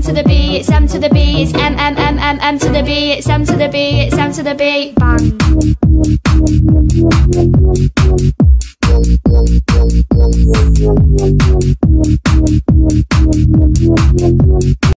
To the B, it's M to the B, it's M M M M M to the B, it's M to the B, it's M to the B. Bang.